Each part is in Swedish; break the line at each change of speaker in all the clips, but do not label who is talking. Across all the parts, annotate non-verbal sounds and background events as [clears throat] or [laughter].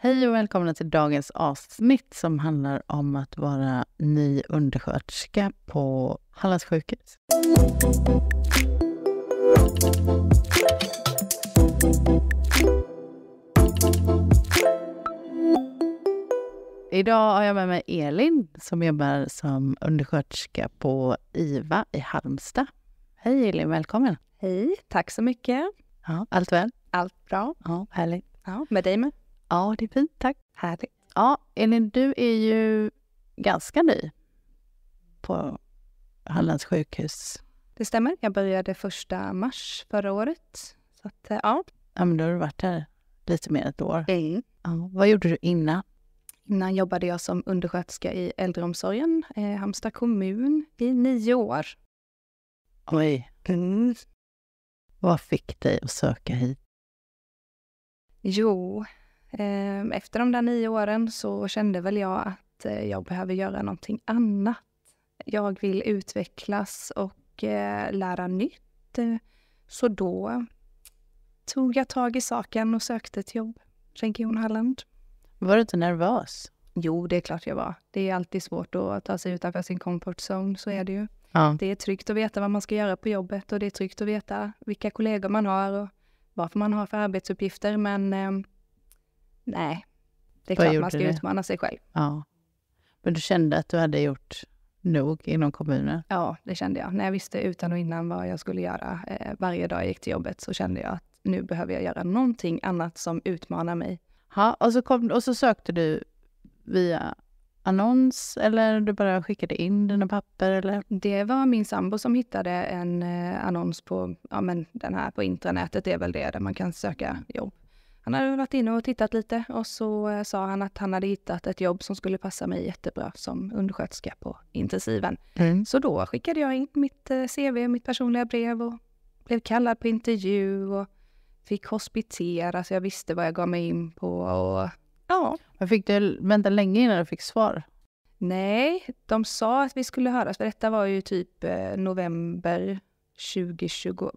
Hej och välkomna till dagens avsnitt som handlar om att vara ny undersköterska på Hallands sjukhus. Idag har jag med mig Elin som jobbar som undersköterska på IVA i Halmstad. Hej Elin, välkommen!
Hej, tack så mycket.
Ja, allt väl?
Allt bra.
Ja, härligt.
Ja, med dig med?
Ja, det är fint, tack.
Härligt.
Ja, Elin, du är ju ganska ny på Hallands sjukhus.
Det stämmer. Jag började första mars förra året. Så att, eh, ja.
Ja, men då har du varit här lite mer än ett år.
Mm.
Ja, vad gjorde du innan?
Innan jobbade jag som undersköterska i äldreomsorgen, eh, Halmstad kommun, i nio år.
Oj.
Mm.
Vad fick dig att söka hit?
Jo, efter de där nio åren så kände väl jag att eh, jag behöver göra någonting annat. Jag vill utvecklas och eh, lära nytt. Så då tog jag tag i saken och sökte ett jobb, Region Halland.
Var du inte nervös?
Jo, det är klart jag var. Det är alltid svårt att ta sig utanför sin comfort zone, så är det ju.
Ja.
Det är tryggt att veta vad man ska göra på jobbet och det är tryggt att veta vilka kollegor man har och vad man har för arbetsuppgifter. Men eh, nej, det är
Vad
klart man ska
det?
utmana sig själv.
ja. Men du kände att du hade gjort nog inom kommunen?
Ja, det kände jag. När jag visste utan och innan vad jag skulle göra eh, varje dag jag gick till jobbet så kände jag att nu behöver jag göra någonting annat som utmanar mig.
Ja, och så, kom, och så sökte du via annons eller du bara skickade in dina papper eller?
Det var min sambo som hittade en eh, annons på, ja men den här på intranätet, det är väl det där man kan söka jobb. Han hade varit inne och tittat lite och så eh, sa han att han hade hittat ett jobb som skulle passa mig jättebra som undersköterska på intensiven. Så då skickade jag in mitt eh, CV, mitt personliga brev och blev kallad på intervju och fick hospitera så jag visste vad jag gav mig in på. Och, ja,
Men fick du vänta länge innan du fick svar?
Nej, de sa att vi skulle höras, för detta var ju typ eh, november 2021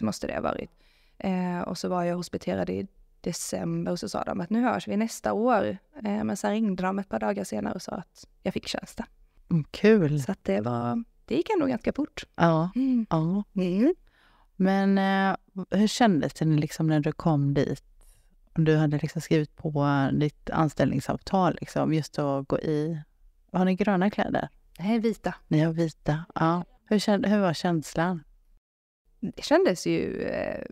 måste det ha varit. Eh, och så var jag hospiterad i december och så sa de att nu hörs vi nästa år. Eh, men sen ringde de ett par dagar senare och sa att jag fick tjänsten.
Mm, kul!
Så det var, det gick ändå ganska fort.
Ja.
Mm.
ja. Men eh, hur kändes det liksom när du kom dit? Du hade liksom skrivit på ditt anställningsavtal, liksom, just att gå i... Har ni gröna kläder?
Nej, vita.
Ni har vita. Ja. Hur, kände, hur var känslan?
Det kändes ju eh,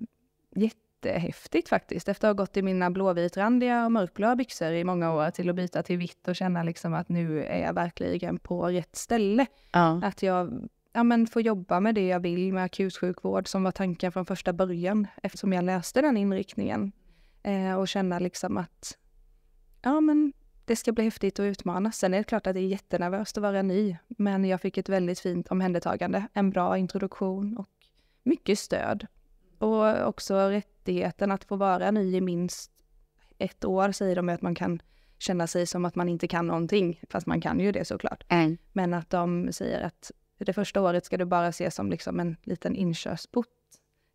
jättehäftigt faktiskt. Efter att ha gått i mina blåvitrandiga och mörkblåa byxor i många år till att byta till vitt och känna liksom att nu är jag verkligen på rätt ställe.
Ja.
Att jag ja, men får jobba med det jag vill med akutsjukvård som var tanken från första början eftersom jag läste den inriktningen. Eh, och känna liksom att ja, men det ska bli häftigt att utmanas. Sen är det klart att det är jättenervöst att vara ny, men jag fick ett väldigt fint omhändertagande, en bra introduktion och mycket stöd. Och också rättigheten att få vara ny i minst ett år säger de att man kan känna sig som att man inte kan någonting, fast man kan ju det såklart. Men att de säger att det första året ska du bara se som liksom en liten inkörsport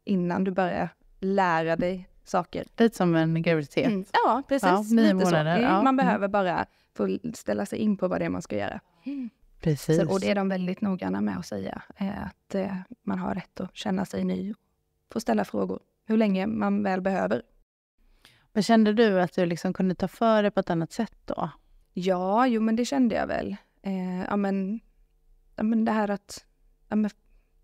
innan du börjar lära dig saker.
Lite som en graviditet.
Mm. Ja, precis.
Ja,
Lite så.
månader,
Mm,
ja.
Man
Mm.
behöver bara få ställa sig in på vad det är man ska göra.
Precis.
Så, och det är de väldigt noggranna med att säga, eh, att eh, man har rätt att känna sig ny och få ställa frågor hur länge man väl behöver.
Men kände du att du liksom kunde ta för dig på ett annat sätt då?
Ja, jo men det kände jag väl. Eh, ja, men, ja, men det här att ja, men,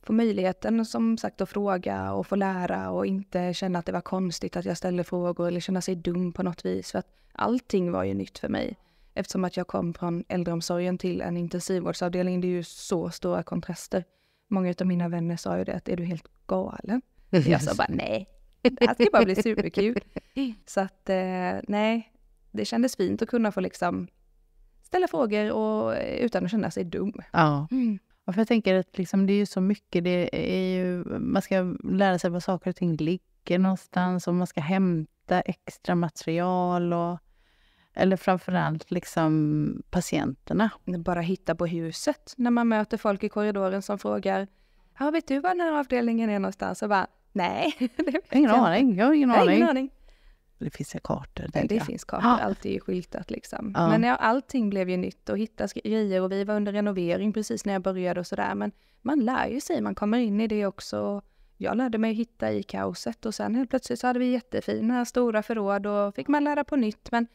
få möjligheten som sagt att fråga och få lära och inte känna att det var konstigt att jag ställde frågor eller känna sig dum på något vis. För att allting var ju nytt för mig. Eftersom att jag kom från äldreomsorgen till en intensivvårdsavdelning. Det är ju så stora kontraster. Många av mina vänner sa ju det att är du helt galen? Jag sa bara nej, det här ska bara bli superkul. [laughs] Så att eh, nej, det kändes fint att kunna få liksom ställa frågor och, eh, utan att känna sig dum.
Ja. Och för jag tänker att liksom, det är ju så mycket. Det är ju, man ska lära sig var saker och ting ligger någonstans och man ska hämta extra material. Och, eller framförallt liksom patienterna.
Bara hitta på huset när man möter folk i korridoren som frågar Ja, vet du var den här avdelningen är någonstans? Och bara, nej. [laughs] det vet
Ingen
jag inte."
aning. Jag har ingen
Jag har ingen
aning.
aning.
det finns ju kartor.
Det, det finns kartor,
Ja.
allt är ju skyltat liksom.
Ja.
Men ja, allting blev ju nytt och hitta grejer och vi var under renovering precis när jag började och sådär. Men man lär ju sig, man kommer in i det också. Jag lärde mig hitta i kaoset och sen helt plötsligt så hade vi jättefina stora förråd och fick man lära på nytt. Men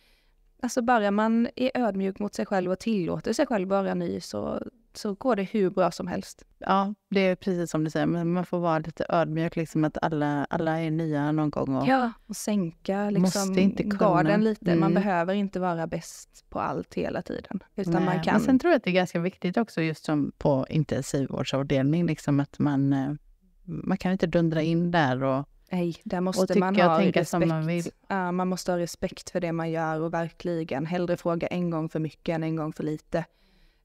alltså bara man är ödmjuk mot sig själv och tillåter sig själv vara ny så, så går det hur bra som helst.
Ja, det är precis som du säger, men man får vara lite ödmjuk, liksom att alla, alla är nya någon gång. Och,
Ja, och sänka liksom
Måste inte kunna.
garden lite. Man
Mm.
behöver inte vara bäst på allt hela tiden. Utan man
Nej,
kan...
Men sen tror jag att det är ganska viktigt också just som på intensivvårdsavdelning, liksom att man, eh, man kan inte dundra in där och
Nej, där måste man ha
tänka
respekt.
som man vill.
Ja, man måste ha respekt för det man gör och verkligen hellre fråga en gång för mycket än en gång för lite.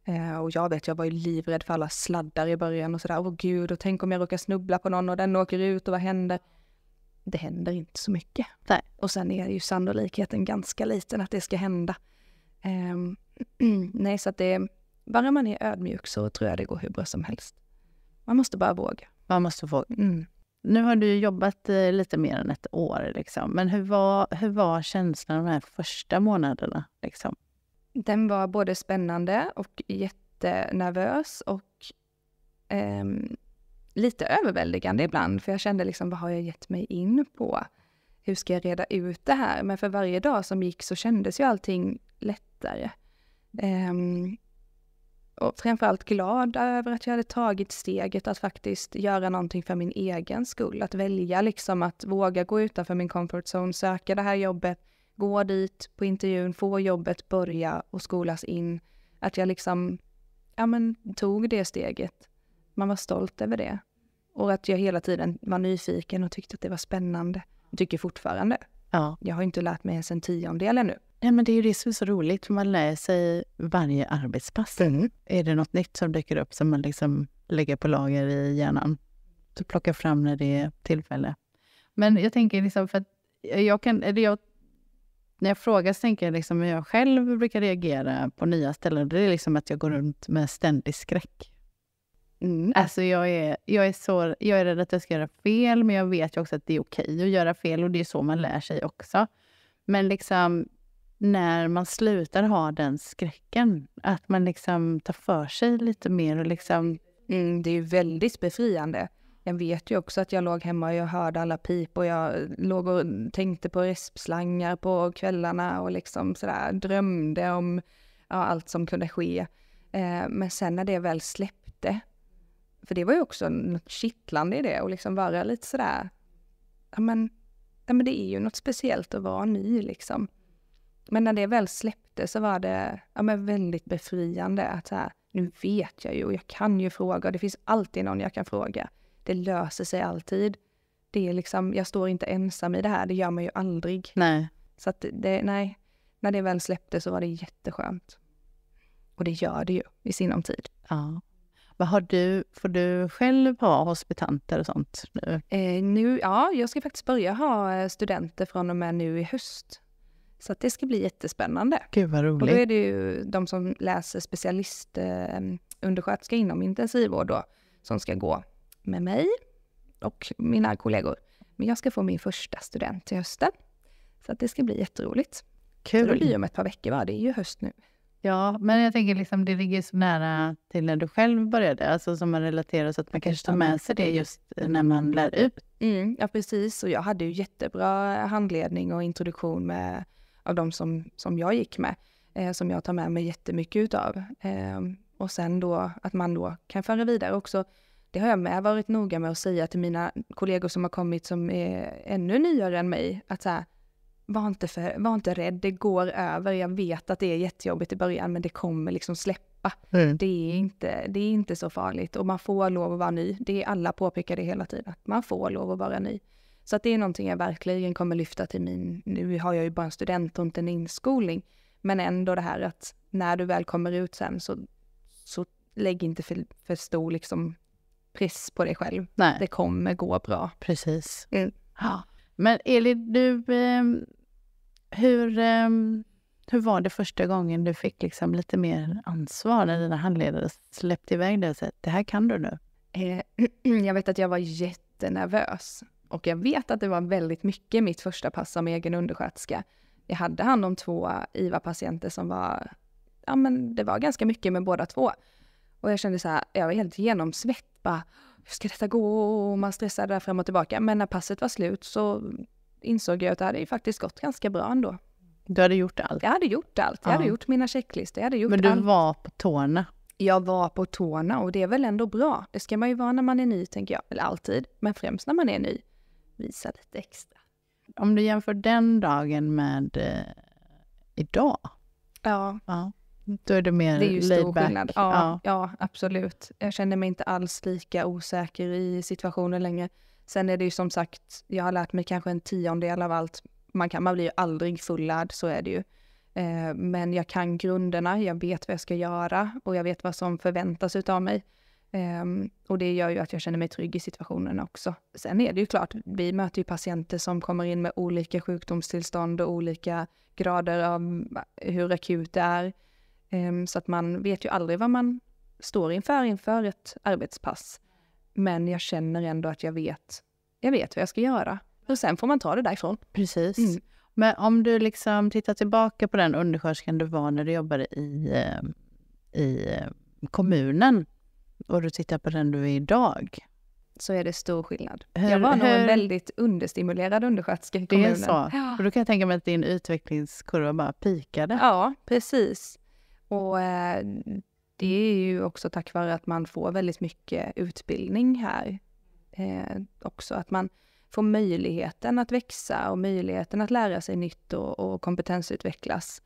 Eh, och jag vet, jag var ju livrädd för alla sladdar i början och sådär. Åh gud, och tänk om jag råkar snubbla på någon och den åker ut och vad händer? Det händer inte så mycket.
Nej.
Och sen är ju sannolikheten ganska liten att det ska hända. Ehm, [clears throat] nej, så att det, bara man är ödmjuk så tror jag det går hur bra som helst. Man måste bara våga.
Man måste få
Mm.
Nu har du jobbat eh, lite mer än ett år, liksom. men hur var, hur var känslan de här första månaderna? Liksom?
Den var både spännande och jättenervös och eh, lite överväldigande ibland. För jag kände liksom, vad har jag gett mig in på? Hur ska jag reda ut det här? Men för varje dag som gick så kändes ju allting lättare. Eh, och framförallt glad över att jag hade tagit steget att faktiskt göra någonting för min egen skull. Att välja liksom att våga gå utanför min comfort zone, söka det här jobbet, gå dit på intervjun, få jobbet, börja och skolas in. Att jag liksom, ja men tog det steget. Man var stolt över det. Och att jag hela tiden var nyfiken och tyckte att det var spännande. Jag tycker fortfarande.
Ja.
Jag har inte lärt mig ens en tiondel ännu.
Nej, men det är ju det som är så roligt, för man lär sig varje arbetspass. Är det något nytt som dyker upp som man liksom lägger på lager i hjärnan, så plocka fram när det är tillfälle. Men jag tänker liksom, för att jag kan, eller jag, när jag frågar så tänker jag liksom hur jag själv brukar reagera på nya ställen. Det är liksom att jag går runt med ständig skräck.
Mm.
Alltså jag är, jag, är så, jag är rädd att jag ska göra fel, men jag vet ju också att det är okej att göra fel och det är så man lär sig också. Men liksom när man slutar ha den skräcken, att man liksom tar för sig lite mer och liksom...
Mm, det är ju väldigt befriande. Jag vet ju också att jag låg hemma och jag hörde alla pip och jag låg och tänkte på respslangar på kvällarna och liksom sådär drömde om ja, allt som kunde ske. Eh, men sen när det väl släppte, för det var ju också något kittlande i det och liksom vara lite sådär, ja men, ja men det är ju något speciellt att vara ny liksom. Men när det väl släppte så var det ja, men väldigt befriande att så här, nu vet jag ju och jag kan ju fråga och det finns alltid någon jag kan fråga. Det löser sig alltid. Det är liksom, jag står inte ensam i det här, det gör man ju aldrig.
Nej.
Så att det, nej, när det väl släppte så var det jätteskönt. Och det gör det ju i sinom tid.
Ja. Vad har du, får du själv ha hospitanter och sånt nu?
Eh, nu, ja, jag ska faktiskt börja ha eh, studenter från och med nu i höst. Så det ska bli jättespännande.
Gud vad
Och då
roligt.
är det ju de som läser specialistundersköterska inom intensivvård då, som ska gå med mig och mina kollegor. Men jag ska få min första student till hösten. Så att det ska bli jätteroligt. Så det
Kul.
blir om ett par veckor va? Det är ju höst nu.
Ja, men jag tänker liksom det ligger så nära till när du själv började, alltså som man relaterar så att man kanske tar med sig det just när man lär ut.
Mm, ja precis, och jag hade ju jättebra handledning och introduktion med, av de som, som jag gick med, eh, som jag tar med mig jättemycket utav. Eh, och sen då att man då kan föra vidare också. Det har jag med varit noga med att säga till mina kollegor som har kommit som är ännu nyare än mig, att så här, var inte, för, var inte rädd, det går över. Jag vet att det är jättejobbigt i början, men det kommer liksom släppa.
Mm.
Det är, inte, det är inte så farligt och man får lov att vara ny. Det är alla påpekar det hela tiden, att man får lov att vara ny. Så att det är någonting jag verkligen kommer lyfta till min, nu har jag ju bara en student och inte en inskolning, men ändå det här att när du väl kommer ut sen så, så lägg inte för, för stor liksom press på dig själv.
Nej,
Det kommer gå bra.
precis.
Mm.
Ja. Men Elin, du, ehm, hur, ehm, hur var det första gången du fick liksom lite mer ansvar när dina handledare släppte iväg dig och sa det här kan du nu?
Eh, [clears throat] jag vet att jag var jättenervös. Och jag vet att det var väldigt mycket mitt första pass som egen undersköterska. Jag hade hand om två IVA-patienter som var, ja men det var ganska mycket med båda två. Och jag kände så här, jag var helt genomsvett bara, hur ska detta gå? Och man stressade där fram och tillbaka. Men när passet var slut så insåg jag att det hade ju faktiskt gått ganska bra ändå.
Du hade gjort allt?
Jag hade gjort allt. Jag
Ja.
hade gjort mina checklistor. Jag hade gjort
Men du
allt.
var på tårna?
Jag var på tårna och det är väl ändå bra. Det ska man ju vara när man är ny, tänker jag. Eller alltid, men främst när man är ny. Visa lite extra.
Om du jämför den dagen med eh, idag,
Ja,
ja, då är det mer
det är ju
laid
stor skillnad. Ja, ja. absolut. Jag känner mig inte alls lika osäker i situationen längre. Sen är det ju som sagt, jag har lärt mig kanske en tiondel av allt. Man, kan, man blir ju aldrig fullärd, så är det ju. Eh, men jag kan grunderna, jag vet vad jag ska göra och jag vet vad som förväntas utav mig. Ehm, och det gör ju att jag känner mig trygg i situationen också. Sen är det ju klart, vi möter ju patienter som kommer in med olika sjukdomstillstånd och olika grader av hur akut det är. Ehm, så att man vet ju aldrig vad man står inför inför ett arbetspass. Men jag känner ändå att jag vet, jag vet vad jag ska göra. Och sen får man ta det därifrån.
Precis.
Mm.
Men om du liksom tittar tillbaka på den undersköterskan du var när du jobbade i, eh, i eh, kommunen och du tittar på den du är idag.
Så är det stor skillnad.
Hur-
jag var nog en
hur-
väldigt understimulerad undersköterska i
Det är
kommunen.
så?
Ja.
Och då kan jag tänka mig att din utvecklingskurva bara pikade.
Ja, precis. Och eh, det är ju också tack vare att man får väldigt mycket utbildning här. Eh, också att man får möjligheten att växa och möjligheten att lära sig nytt och, och kompetensutvecklas.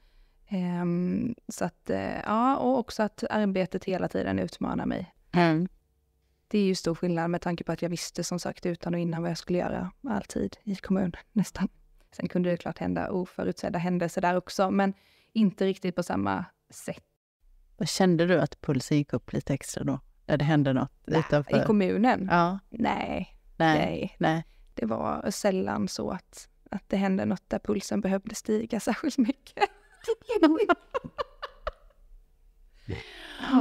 Ehm, så att, eh, ja, och också att arbetet hela tiden utmanar mig.
Mm.
Det är ju stor skillnad med tanke på att jag visste som sagt utan och innan vad jag skulle göra alltid i kommunen [laughs] nästan. Sen kunde det klart hända oförutsedda händelser där också, men inte riktigt på samma sätt.
Och Kände du att pulsen gick upp lite extra då? När det hände något utanför?
I kommunen?
Ja,
Nej,
nej,
nej.
nej.
Det var sällan så att, att det hände något där pulsen behövde stiga [laughs] särskilt mycket.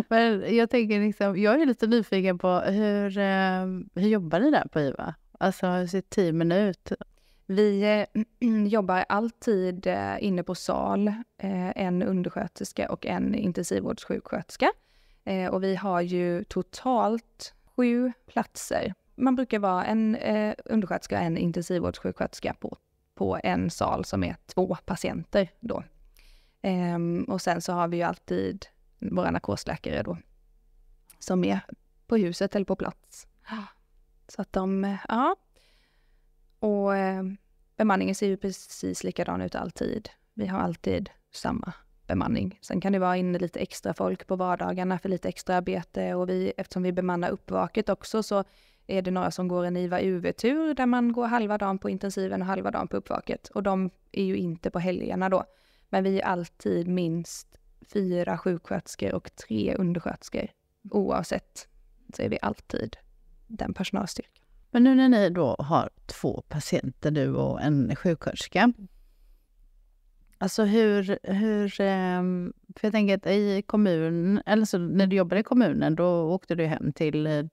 Men jag tänker liksom, jag är lite nyfiken på hur, eh, hur jobbar ni där på IVA? Alltså hur ser teamen ut?
Vi eh, [clears throat] jobbar alltid eh, inne på sal, eh, en undersköterska och en intensivvårdssjuksköterska. Och vi har ju totalt sju platser. Man brukar vara en undersköterska och en intensivvårdssjuksköterska på, på en sal som är två patienter då. Ehm, och sen så har vi ju alltid våra narkosläkare då, som är på huset eller på plats. Så att de, ja. Och eh, bemanningen ser ju precis likadan ut alltid. Vi har alltid samma bemanning. Sen kan det vara in lite extra folk på vardagarna för lite extra arbete och vi, eftersom vi bemannar uppvaket också så är det några som går en IVA-UV-tur där man går halva dagen på intensiven och halva dagen på uppvaket. Och de är ju inte på helgerna då. Men vi är alltid minst fyra sjuksköterskor och tre undersköterskor. Oavsett så är vi alltid den personalstyrkan.
Men nu när ni då har två patienter, du och en sjuksköterska. Alltså hur, hur ehm, för jag tänker att i kommun, eller så när du jobbade i kommunen, då åkte du hem till eh,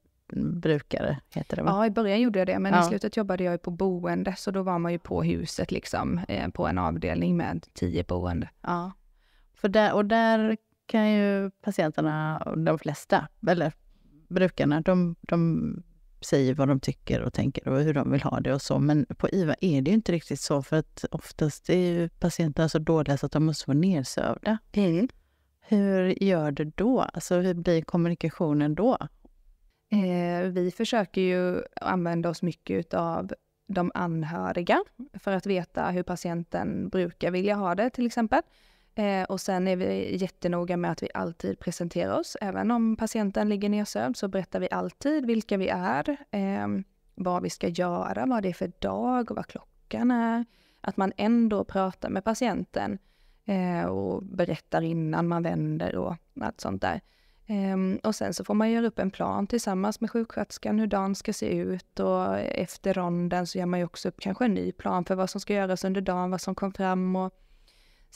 brukare, heter det va?
Ja, i början gjorde jag det, men
Ja.
i slutet jobbade jag på boende, så då var man ju på huset liksom, eh, på en avdelning med tio boende.
Ja. För där, och där kan ju patienterna, de flesta, eller brukarna, de, de säger vad de tycker och tänker och hur de vill ha det och så. Men på IVA är det ju inte riktigt så för att oftast är ju patienterna så dåliga så att de måste vara nedsövda. Hur gör du då? Alltså hur blir kommunikationen då?
Eh, vi försöker ju använda oss mycket av de anhöriga för att veta hur patienten brukar vilja ha det till exempel. Eh, och sen är vi jättenoga med att vi alltid presenterar oss. Även om patienten ligger nedsövd så berättar vi alltid vilka vi är, eh, vad vi ska göra, vad det är för dag och vad klockan är. Att man ändå pratar med patienten eh, och berättar innan man vänder och allt sånt där. Ehm, och sen så får man göra upp en plan tillsammans med sjuksköterskan hur dagen ska se ut och efter ronden så gör man ju också upp kanske en ny plan för vad som ska göras under dagen, vad som kom fram och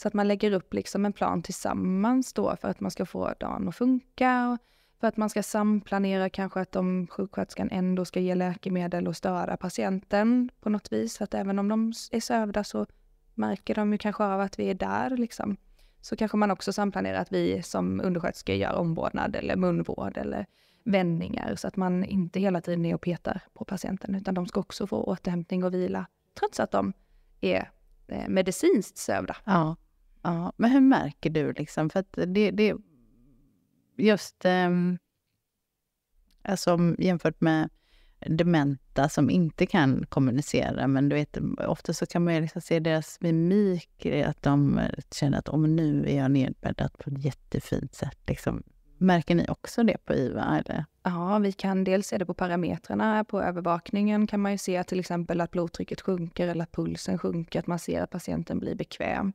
så att man lägger upp liksom en plan tillsammans då för att man ska få dagen att funka. Och För att man ska samplanera kanske att om sjuksköterskan ändå ska ge läkemedel och störa patienten på något vis. Att även om de är sövda så märker de ju kanske av att vi är där liksom. Så kanske man också samplanerar att vi som undersköterskor gör omvårdnad eller munvård eller vändningar så att man inte hela tiden är och petar på patienten utan de ska också få återhämtning och vila trots att de är eh, medicinskt sövda.
Ja ja. Men hur märker du liksom? För att det, det just um, alltså jämfört med dementa som inte kan kommunicera. Men du vet, ofta så kan man liksom se deras mimik, att de känner att om nu är jag nedbäddad på ett jättefint sätt. Liksom. Märker ni också det på IVA? Eller?
Ja, vi kan dels se det på parametrarna. På övervakningen kan man ju se till exempel att blodtrycket sjunker eller att pulsen sjunker, att man ser att patienten blir bekväm.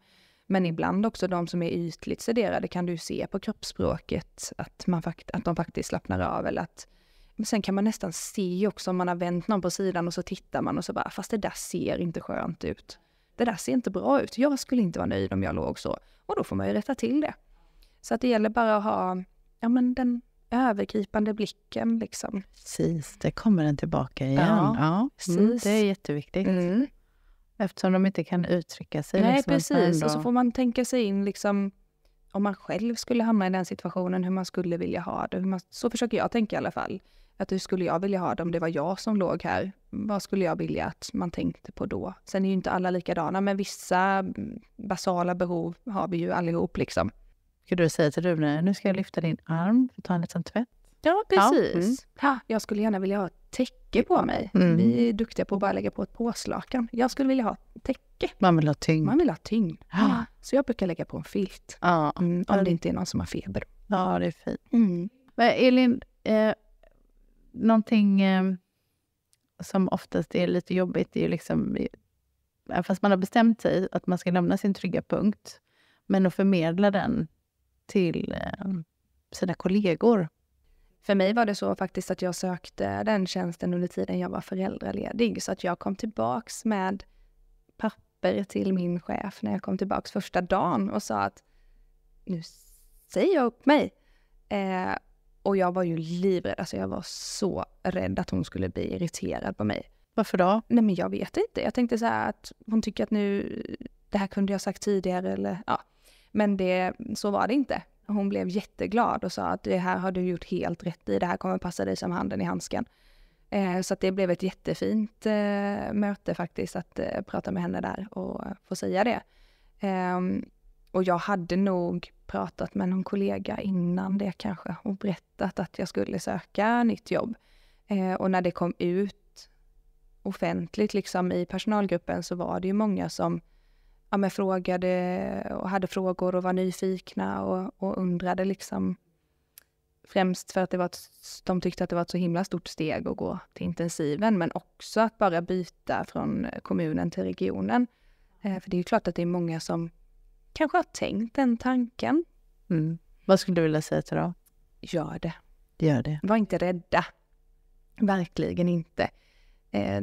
Men ibland också de som är ytligt sederade kan du se på kroppsspråket att, man fakt att de faktiskt slappnar av eller att men sen kan man nästan se också om man har vänt någon på sidan och så tittar man och så bara, fast det där ser inte skönt ut. Det där ser inte bra ut. Jag skulle inte vara nöjd om jag låg så. Och då får man ju rätta till det. Så att det gäller bara att ha, ja men den övergripande blicken liksom.
Precis, det kommer den tillbaka igen. Ja, ja. Mm, det är jätteviktigt. Mm. Eftersom de inte kan uttrycka sig.
Nej, liksom, precis. Och så får man tänka sig in liksom om man själv skulle hamna i den situationen, hur man skulle vilja ha det. Man, så försöker jag tänka i alla fall. Att hur skulle jag vilja ha det om det var jag som låg här? Vad skulle jag vilja att man tänkte på då? Sen är ju inte alla likadana, men vissa mm, basala behov har vi ju allihop liksom.
Skulle du säga till Rune, nu ska jag lyfta din arm och ta en liten tvätt?
Ja, precis. Ja, mm. Jag skulle gärna vilja ha täcke på mig. Mm. Vi är duktiga på att bara lägga på ett påslakan. Jag skulle vilja ha täcke.
Man vill ha tyngd.
Man vill ha tyngd. Ja. Så jag brukar lägga på en filt. Ja. Mm, om det inte är någon som har feber.
Ja, det är fint. Mm. Men Elin, eh, någonting eh, som oftast är lite jobbigt är ju liksom, även fast man har bestämt sig att man ska lämna sin trygga punkt, men att förmedla den till eh, sina kollegor.
För mig var det så faktiskt att jag sökte den tjänsten under tiden jag var föräldraledig, så att jag kom tillbaks med papper till min chef när jag kom tillbaks första dagen och sa att nu säger jag upp mig. Eh, och jag var ju livrädd, alltså jag var så rädd att hon skulle bli irriterad på mig.
Varför då?
Nej men jag vet inte. Jag tänkte så här att hon tycker att nu, det här kunde jag sagt tidigare eller ja. Men det, så var det inte. Hon blev jätteglad och sa att det här har du gjort helt rätt i, det här kommer passa dig som handen i handsken. Eh, så att det blev ett jättefint eh, möte faktiskt att eh, prata med henne där och få säga det. Ehm, och jag hade nog pratat med någon kollega innan det kanske och berättat att jag skulle söka nytt jobb. Eh, och när det kom ut offentligt liksom i personalgruppen så var det ju många som ja, men frågade och hade frågor och var nyfikna och, och undrade liksom Främst för att det var ett, de tyckte att det var ett så himla stort steg att gå till intensiven, men också att bara byta från kommunen till regionen. Eh, för det är ju klart att det är många som kanske har tänkt den tanken.
Mm. Vad skulle du vilja säga till dem?
Gör det.
Gör det.
Var inte rädda. Verkligen inte. Eh,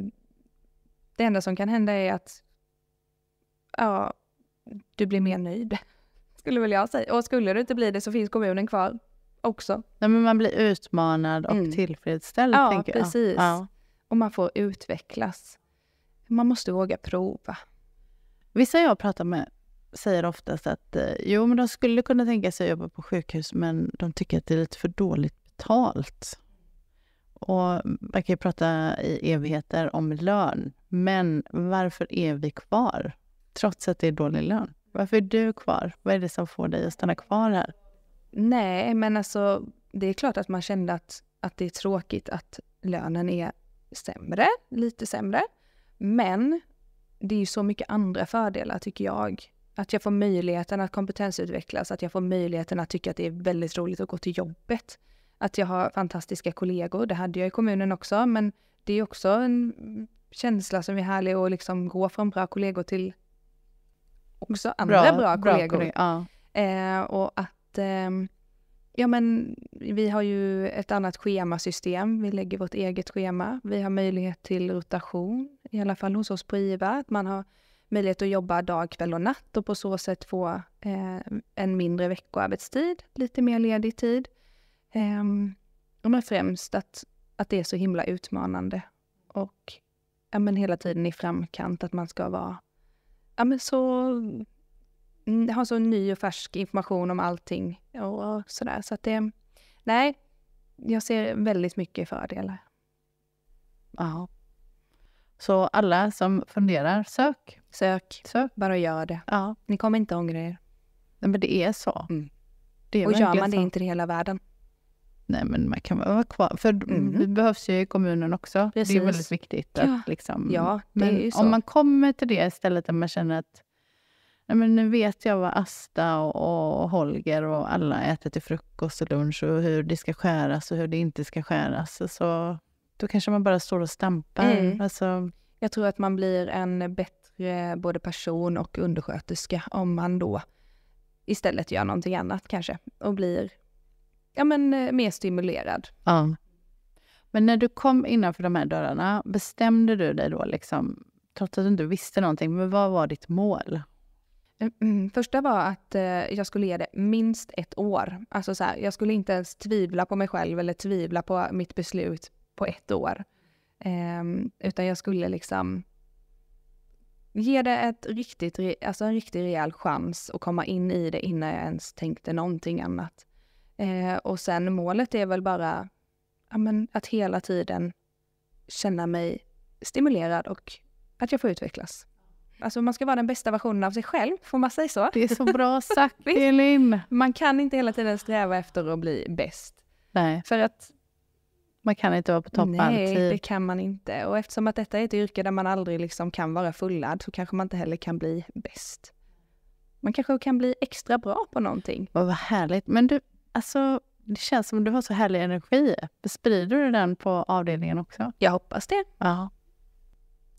det enda som kan hända är att ja, du blir mer nöjd. [laughs] Skulle väl jag säga. Och skulle du inte bli det så finns kommunen kvar också.
Nej, men man blir utmanad och mm. tillfredsställd.
Ja, precis. Ja. Och man får utvecklas. Man måste våga prova.
Vissa jag pratar med säger oftast att eh, jo, men de skulle kunna tänka sig att jobba på sjukhus, men de tycker att det är lite för dåligt betalt. Och man kan ju prata i evigheter om lön, men varför är vi kvar? Trots att det är dålig lön. Varför är du kvar? Vad är det som får dig att stanna kvar här?
Nej, men alltså det är klart att man kände att, att det är tråkigt att lönen är sämre, lite sämre. Men det är ju så mycket andra fördelar tycker jag. Att jag får möjligheten att kompetensutvecklas, att jag får möjligheten att tycka att det är väldigt roligt att gå till jobbet. Att jag har fantastiska kollegor, det hade jag i kommunen också, men det är också en känsla som är härlig att liksom gå från bra kollegor till också andra bra, bra kollegor. Bra ja. eh, och att, eh, ja men vi har ju ett annat schemasystem, vi lägger vårt eget schema. Vi har möjlighet till rotation, i alla fall hos oss på IVA, att man har möjlighet att jobba dag, kväll och natt och på så sätt få eh, en mindre veckoarbetstid, lite mer ledig tid. Um, men främst att, att det är så himla utmanande. Och ja, men hela tiden i framkant, att man ska vara ja, men så, mm, ha så ny och färsk information om allting och, och sådär. Så att det, nej, jag ser väldigt mycket fördelar.
Ja. Så alla som funderar, sök.
Sök.
Sök.
Bara gör det.
Ja.
Ni kommer inte ångra er.
Nej, men det är så.
Mm.
Det är
och gör man det
så.
inte i hela världen.
Nej, men man kan vara kvar. För
Mm.
vi behövs ju i kommunen också. Det
Precis.
är väldigt viktigt.
Ja.
Att liksom,
Ja, det
men om man kommer till det istället där man känner att Nej, men nu vet jag vad Asta och, och Holger och alla äter till frukost och lunch och hur det ska skäras och hur det inte ska skäras. Så då kanske man bara står och stampar.
Mm.
Alltså,
Jag tror att man blir en bättre både person och undersköterska om man då istället gör någonting annat kanske och blir ja, men, eh, mer stimulerad.
ja. Men när du kom innanför de här dörrarna, bestämde du dig då, liksom, trots att du inte visste någonting, men vad var ditt mål?
Mm, första var att eh, jag skulle ge det minst ett år. Alltså så här, jag skulle inte ens tvivla på mig själv eller tvivla på mitt beslut på ett år. Ehm, utan jag skulle liksom ge det ett riktigt, alltså en riktigt rejäl chans att komma in i det innan jag ens tänkte någonting annat. Eh, och sen målet är väl bara ja, men, att hela tiden känna mig stimulerad och att jag får utvecklas. Alltså man ska vara den bästa versionen av sig själv, får man säga så?
Det är så bra [laughs] sagt. Elin!
Man kan inte hela tiden sträva efter att bli bäst.
Nej,
För att
man kan inte vara på topp
nej,
alltid.
det kan man inte. Och eftersom att detta är ett yrke där man aldrig liksom kan vara fullad så kanske man inte heller kan bli bäst. Man kanske kan bli extra bra på någonting.
Vad härligt. Men du, alltså, det känns som att du har så härlig energi. Sprider du den på avdelningen också?
Jag hoppas det.
Ja.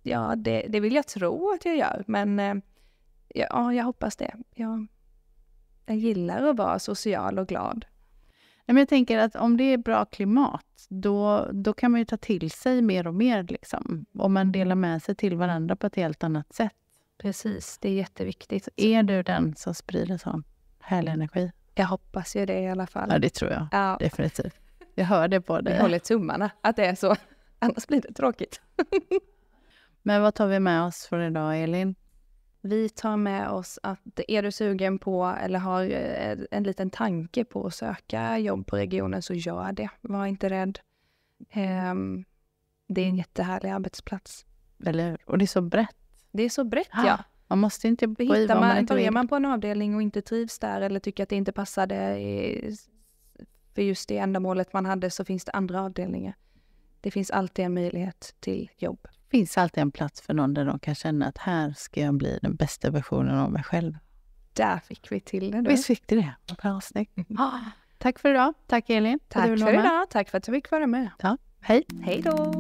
Ja, det, det vill jag tro att jag gör, men eh, ja, jag hoppas det. Jag, jag gillar att vara social och glad.
Nej, men jag tänker att om det är bra klimat, då, då kan man ju ta till sig mer och mer. Liksom. Om man delar med sig till varandra på ett helt annat sätt.
Precis, det är jätteviktigt.
Är du den som sprider sån härlig energi?
Jag hoppas ju det i alla fall.
Ja, det tror jag.
Ja,
Definitivt. Jag hör det på
vi
dig.
håller tummarna att det är så. [laughs] Annars blir det tråkigt. [laughs]
Men vad tar vi med oss från idag, Elin?
Vi tar med oss att är du sugen på eller har en liten tanke på att söka jobb på regionen så gör det. Var inte rädd. Ehm, det är en jättehärlig arbetsplats.
Eller hur? Och det är så brett.
Det är så brett
Ah,
ja.
Man måste inte gå i
Hittar
vad man
man,
inte
börjar man på en avdelning och inte trivs där eller tycker att det inte passade i, för just det ändamålet man hade så finns det andra avdelningar. Det finns alltid en möjlighet till jobb.
finns alltid en plats för någon där de kan känna att här ska jag bli den bästa versionen av mig själv.
Där fick vi till det. du.
Visst fick du det? Bra, snyggt. Ah, Tack för idag. Tack Elin.
Tack för
med.
idag. Tack för att jag fick vara med.
Ja, hej.
Hej då!